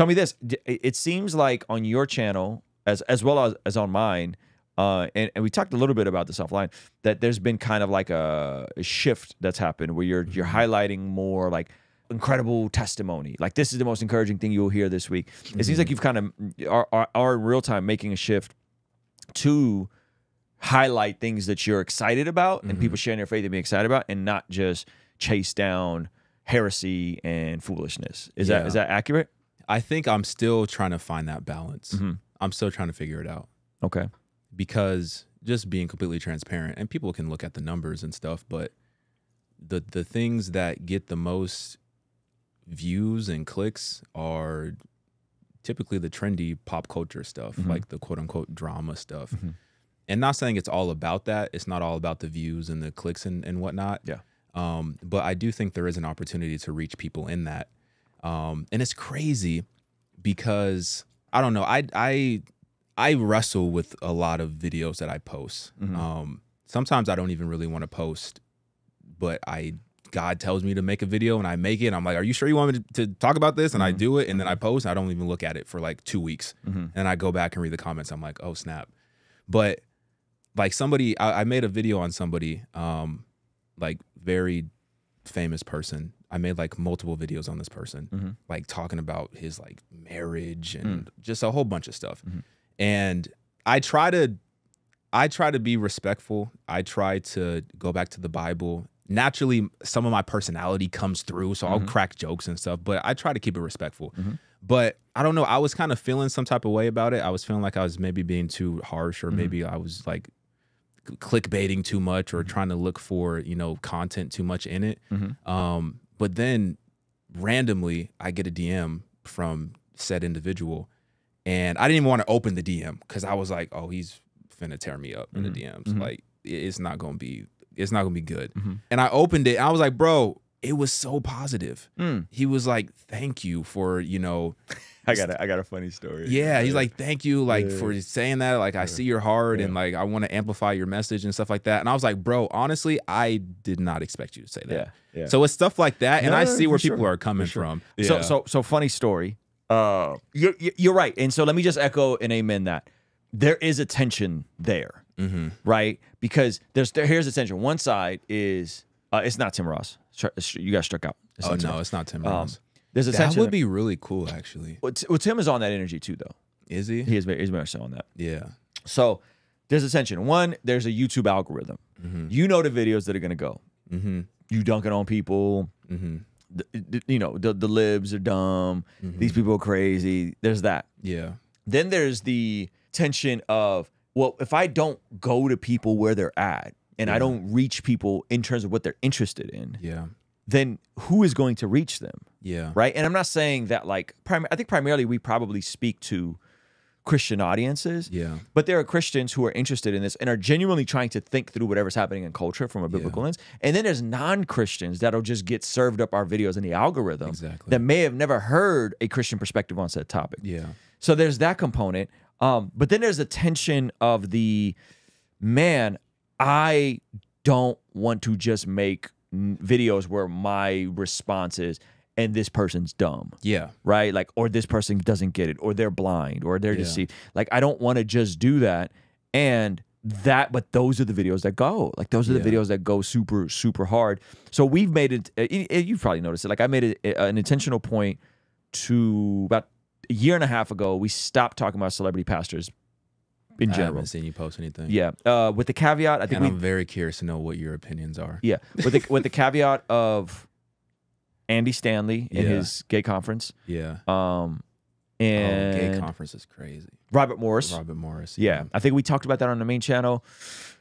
Tell me this: it seems like on your channel, as as well as, as on mine, uh, and, and we talked a little bit about this offline, that there's been kind of like a, a shift that's happened where you're you're mm-hmm. highlighting more like incredible testimony. Like this is the most encouraging thing you'll hear this week. It seems like mm-hmm. you've kind of are, are, are in real time making a shift to highlight things that you're excited about and people mm-hmm. sharing their faith and being excited about, and not just chase down heresy and foolishness. Is that Yeah. is that accurate? I think I'm still trying to find that balance. Mhm. I'm still trying to figure it out Okay. because just being completely transparent and people can look at the numbers and stuff, but the the things that get the most views and clicks are typically the trendy pop culture stuff, Mhm. like the quote unquote drama stuff. Mhm. And not saying it's all about that. It's not all about the views and the clicks and, and whatnot. Yeah. Um, but I do think there is an opportunity to reach people in that. Um, and it's crazy because I don't know. I I I wrestle with a lot of videos that I post. Mhm. Um, sometimes I don't even really want to post, but I God tells me to make a video and I make it. And I'm like, "Are you sure you want me to, to talk about this?" And I Mhm. do it, and then I post. And I don't even look at it for like two weeks, Mm-hmm. and I go back and read the comments. I'm like, "Oh snap!" But like somebody, I, I made a video on somebody, um, like very famous person. I made like multiple videos on this person, Mhm. like talking about his like marriage Mm. and just a whole bunch of stuff. Mhm. And I try to I try to be respectful. I try to go back to the Bible. Naturally, some of my personality comes through, so I'll Mhm. crack jokes and stuff, but I try to keep it respectful. Mhm. But I don't know, I was kind of feeling some type of way about it. I was feeling like I was maybe being too harsh or maybe I was like clickbaiting too much Mm-hmm. or trying to look for, you know, content too much in it. Um, but then randomly I get a DM from said individual and I didn't even want to open the DM because I was like, oh, he's finna tear me up in Mhm. the DMs. Mhm. Like it's not gonna be it's not gonna be good. Mhm. And I opened it and I was like, bro, it was so positive. Mm. He was like, thank you for, you know, I got a, I got a funny story. yeah, he's like, thank you, like Yeah. for saying that. Like, I see your heart, and like, I want to amplify your message and stuff like that. And I was like, bro, honestly, I did not expect you to say that. yeah, yeah. So it's stuff like that, and I see where sure, people are coming sure. from. So Yeah. so so funny story. Uh, you're you're- right, and so let me just echo and amen that there is a tension there, Mhm. right? Because there's there, here's the tension. One side is uh, it's not Tim Ross. You got struck out. It's oh no, Ross. it's not Tim Um, There's a that would be really cool, actually. well, well, Tim is on that energy too, though. Is he? He is very, he's very so on that. Yeah. So there's a tension. One, there's a YouTube algorithm. Mm-hmm. You know the videos that are gonna go. Mm-hmm. You dunking on people. Mm-hmm. The, the- you know the the libs are dumb. Mhm. These people are crazy. There's that. Yeah. Then there's the tension of, well, if I don't go to people where they're at and I don't reach people in terms of what they're interested in, Yeah. then who is going to reach them? Yeah. Right. And I'm not saying that like, prim- I think primarily we probably speak to Christian audiences, Yeah. but there are Christians who are interested in this and are genuinely trying to think through whatever's happening in culture from a biblical lens. And then there's non Christians that'll just get served up our videos in the algorithm Exactly. that may have never heard a Christian perspective on said topic. Yeah. So there's that component. Um, but then there's the tension of the man, I don't want to just make videos where my response is, and this person's dumb, Yeah. right? Like, or this person doesn't get it, or they're blind, or they're Yeah. deceived. Like, I don't want to just do that. And that, but those are the videos that go. Like, those are the Yeah. videos that go super, super hard. So we've made it, uh, y- y- you've probably noticed it. Like, I made it uh, an intentional point to about a year and a half ago, we stopped talking about celebrity pastors in I general. haven't seen you post anything. Yeah, uh, with the caveat, I think And we I'm very curious to know what your opinions are. yeah with the with the caveat of Andy Stanley in Yeah. his gay conference, Yeah. um, oh, and gay conference is crazy. Robert Morris. Robert Morris. Yeah, I think we talked about that on the main channel.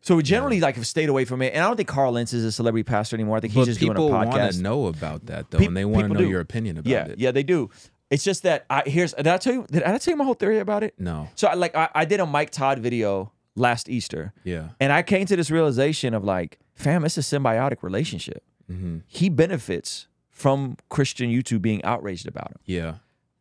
So we generally like have stayed away from it, and I don't think Carl Lentz is a celebrity pastor anymore. I think he's But just doing a podcast. people want to know about that though, Pe- and they want to know do. your opinion about yeah, it. yeah, they do. It's just that I here's did I tell you did I tell you my whole theory about it? No. So I like I, I did a Mike Todd video last Easter, Yeah. and I came to this realization of like, fam, it's a symbiotic relationship. hmm He benefits from Christian YouTube being outraged about him. Yeah.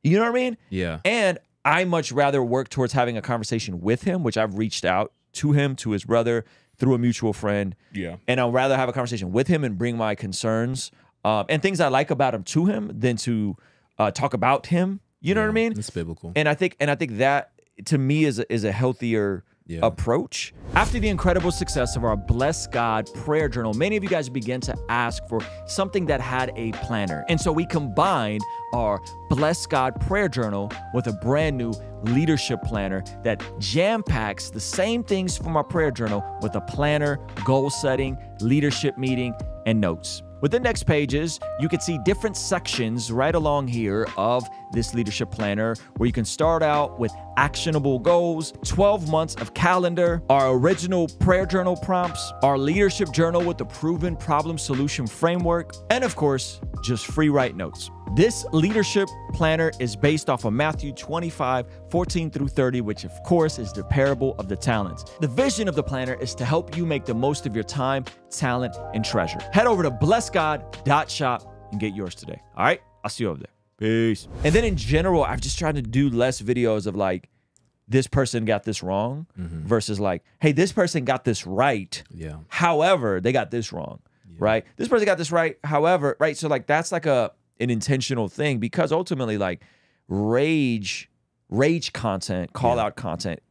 You know what I mean? Yeah. And I much rather work towards having a conversation with him, which I've reached out to him, to his brother, through a mutual friend. Yeah. And I'd rather have a conversation with him and bring my concerns um, and things I like about him to him than to uh, talk about him, You know what I mean? It's biblical. And I think and I think that to me is a, is a healthier Yeah. approach. After the incredible success of our Bless God prayer journal, many of you guys began to ask for something that had a planner. And so we combined our Bless God prayer journal with a brand new leadership planner that jam packs the same things from our prayer journal with a planner, goal setting, leadership meeting, and notes. With next pages, you can see different sections right along here of this leadership planner where you can start out with actionable goals, 12 months of calendar, our original prayer journal prompts, our leadership journal with the proven problem solution framework, and of course, just free write notes. This leadership planner is based off of Matthew 25, 14 through 30, which of course is the parable of the talents. The vision of the planner is to help you make the most of your time, talent, and treasure. Head over to blessgod.shop and get yours today. All right, I'll see you over there. Peace. And then in general, I've just tried to do less videos of like, this person got this wrong mm-hmm. versus like, hey, this person got this right. yeah. However, they got this wrong, right? This person got this right. However, right? So like that's like a an intentional thing because ultimately like rage, rage content, call out content,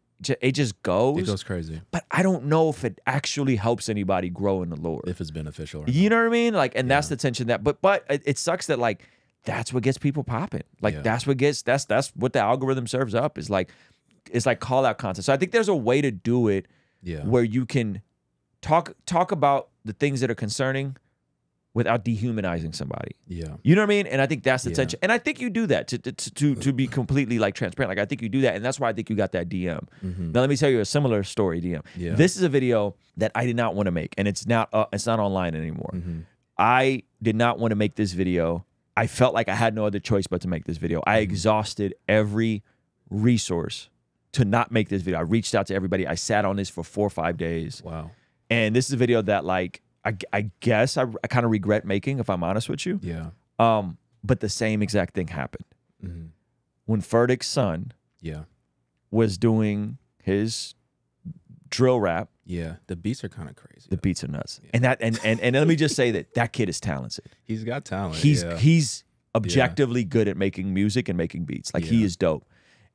it just goes. It goes crazy but I don't know if it actually helps anybody grow in the Lord. if it's beneficial. Or you know what I mean? Like, and that's the tension that. But but it, it sucks that like that's what gets people popping. Like Yeah. that's what gets that's that's what the algorithm serves up is like it's like call out content. So I think there's a way to do it yeah. where you can talk talk about the things that are concerning without dehumanizing somebody. Yeah. You know what I mean? And I think that's the Yeah. tension. And I think you do that to to to, to be completely like transparent. Like I think you do that, and that's why I think you got that DM. Now let me tell you a similar story, DM. Yeah. This is a video that I did not want to make, and it's not uh, it's not online anymore. Mm-hmm. I did not want to make this video. I felt like I had no other choice but to make this video. I Mm-hmm. exhausted every resource to not make this video. I reached out to everybody. I sat on this for four or five days. Wow. And this is a video that like I, I guess I, I kind of regret making if I'm honest with you. Yeah. Um, but the same exact thing happened hmm when Furtick's son Yeah. was doing his drill rap. Yeah. The beats are kind of crazy. The beats are nuts, and that and, and and let me just say that that kid is talented. He's got talent. He's yeah. he's objectively good at making music and making beats. Like he is dope.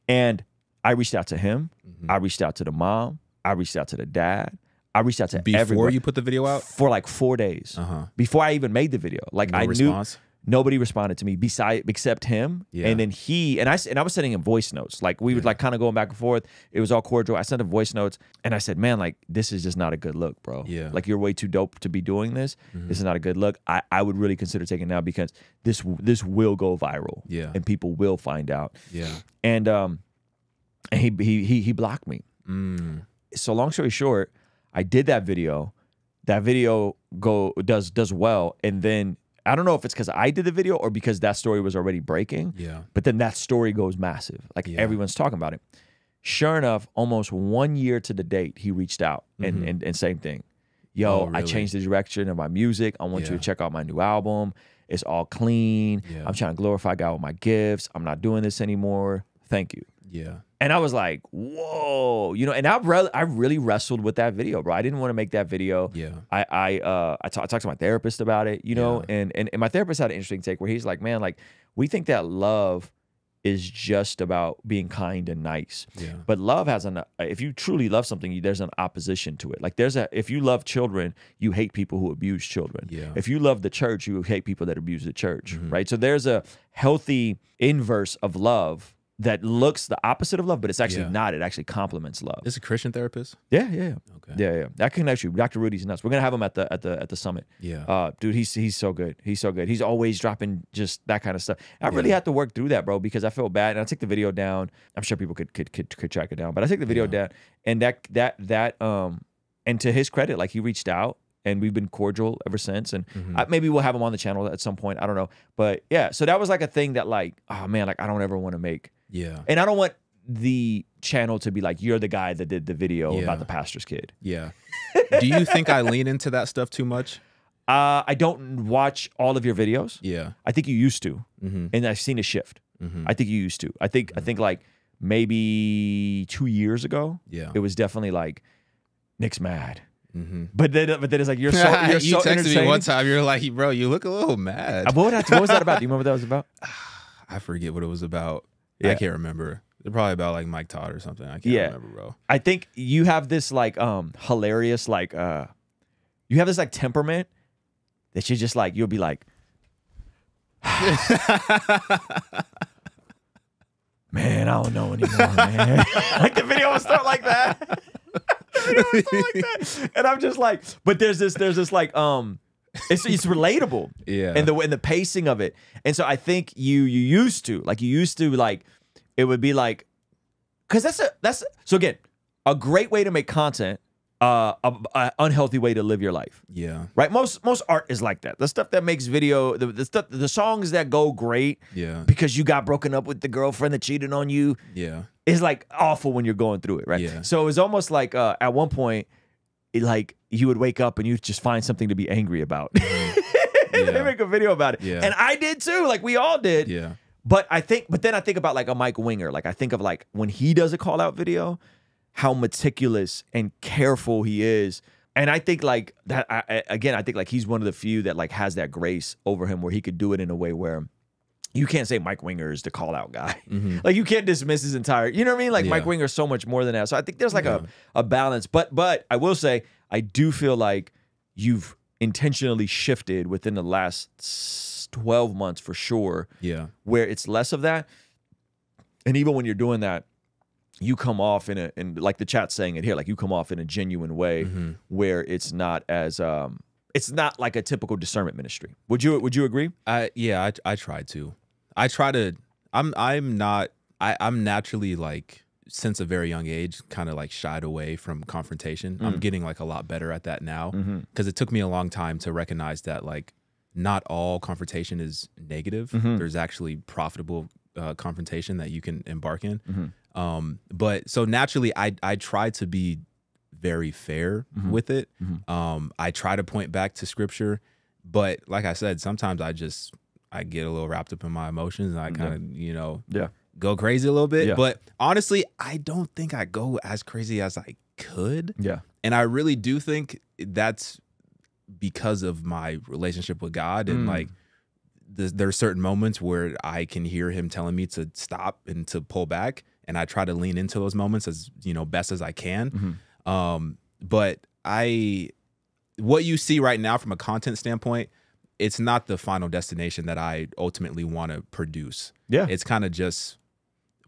And I reached out to him. Mhm. I reached out to the mom. I reached out to the dad. I reached out to before everybody you put the video out. for like four days Uh huh. before I even made the video. Like No I response. knew nobody responded to me beside except him. Yeah. And then he and I and I was sending him voice notes. Like we would like kind of going back and forth. It was all cordial. I sent him voice notes and I said, "Man, like this is just not a good look, bro. Yeah. Like you're way too dope to be doing this. This is not a good look. I I would really consider taking it now because this this will go viral. Yeah. And people will find out. Yeah. And um and he he he, he blocked me Mm. so long story short, I did that video. That video go does does well, and then I don't know if it's because I did the video or because that story was already breaking. Yeah. But then that story goes massive. Like Yeah. everyone's talking about it. Sure enough, almost one year to the date, he reached out and Mhm. and, and same thing. Yo, Oh, I changed the direction of my music. I want you to check out my new album. It's all clean. Yeah. I'm trying to glorify God with my gifts. I'm not doing this anymore. Thank you. Yeah. And I was like, whoa, you know, and I re- I really wrestled with that video, bro. I didn't want to make that video. Yeah. I I uh I, I talked to my therapist about it, you know, and, and and my therapist had an interesting take where he's like, man, like we think that love is just about being kind and nice, Yeah. but love has an if you truly love something, there's an opposition to it. Like there's a if you love children, you hate people who abuse children. Yeah. If you love the church, you hate people that abuse the church, Mhm. right? So there's a healthy inverse of love that looks the opposite of love, but it's actually Yeah. not. It actually complements love. Is a Christian therapist. Yeah, yeah, yeah. Okay. Yeah, yeah. That can actually Dr. Rudy's nuts. We're gonna have him at the at the at the summit. Yeah. Uh dude, he's he's so good. He's so good. He's always dropping just that kind of stuff. I really had to work through that, bro, because I felt bad. And I took the video down. I'm sure people could could could, could track it down, but I took the video Yeah. down and that that that um and to his credit, like he reached out and we've been cordial ever since. And Mhm. I, maybe we'll have him on the channel at some point. I don't know. But yeah, so that was like a thing that like, oh man, like I don't ever want to make yeah. and I don't want the channel to be like, you're the guy that did the video Yeah. about the pastor's kid. Yeah. Do you think I lean into that stuff too much? Uh, I don't watch all of your videos. Yeah. I think you used to, Mm-hmm. and I've seen a shift. Mm-hmm. I think you used to. I think I think like maybe two years ago, Yeah. it was definitely like Nick's mad. Mm-hmm. But then, but then it's like you're so you're you so texted me one time. You're like, bro, you look a little mad. Uh, What, was that, what was that about? Do you remember what that was about? I forget what it was about. I can't remember. They're probably about like Mike Todd or something. I can't Yeah. remember, bro. I think you have this like um hilarious like uh you have this like temperament that you're just like you'll be like Man, I don't know anymore, man. like the video will start like that. the video will start like that. And I'm just like, but there's this, there's this like um it's it's relatable. Yeah. And the and the pacing of it. And so I think you you used to, like you used to like it would be like because that's a that's so again a great way to make content uh a, a unhealthy way to live your life yeah. right most most art is like that the stuff that makes video the, the stuff the songs that go great Yeah. because you got broken up with the girlfriend that cheated on you Yeah. is like awful when you're going through it right Yeah. so it was almost like uh at one point it, like you would wake up and you'd just find something to be angry about mm-hmm. they make a video about it Yeah. and i did too like we all did Yeah. but I think, but then I think about like a Mike Winger. Like I think of like when he does a call out video, how meticulous and careful he is. And I think like that I, I- again. I think like he's one of the few that like has that grace over him where he could do it in a way where you can't say Mike Winger is the call out guy. Mhm. Like you can't dismiss his entire. You know what I mean? Like Mike Yeah. Winger is so much more than that. So I think there's like Yeah. a a balance. But but I will say I do feel like you've intentionally shifted within the last 12 months for sure Yeah. where it's less of that. And even when you're doing that, you come off in a and like the chat's saying it here, like you come off in a genuine way Mhm. where it's not as um it's not like a typical discernment ministry. Would you would you agree? I yeah, I I try to. I try to I'm I'm not I, I'm naturally like since a very young age kind of like shied away from confrontation. I'm getting like a lot better at that now Mm-hmm. because it took me a long time to recognize that like not all confrontation is negative. Mhm. There's actually profitable uh, confrontation that you can embark in. Mhm. Um, but so naturally, I I try to be very fair Mhm. with it. Mhm. Um, I try to point back to scripture, but like I said, sometimes I just I get a little wrapped up in my emotions and I kind of you know Yeah. go crazy a little bit. Yeah. But honestly, I don't think I go as crazy as I could. Yeah. And I really do think that's because of my relationship with God and Mm. like there's, there are certain moments where I can hear him telling me to stop and to pull back and I try to lean into those moments as you know best as I can. Mhm. Um but I what you see right now from a content standpoint it's not the final destination that I ultimately want to produce. Yeah. It's kind of just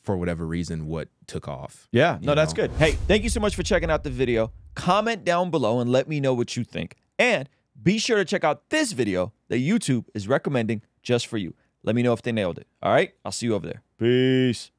for whatever reason what took off. Yeah, no, that's know? good. Hey, thank you so much for checking out the video. Comment down below and let me know what you think. And be sure to check out this video that YouTube is recommending just for you. Let me know if they nailed it. All right, I'll see you over there. Peace.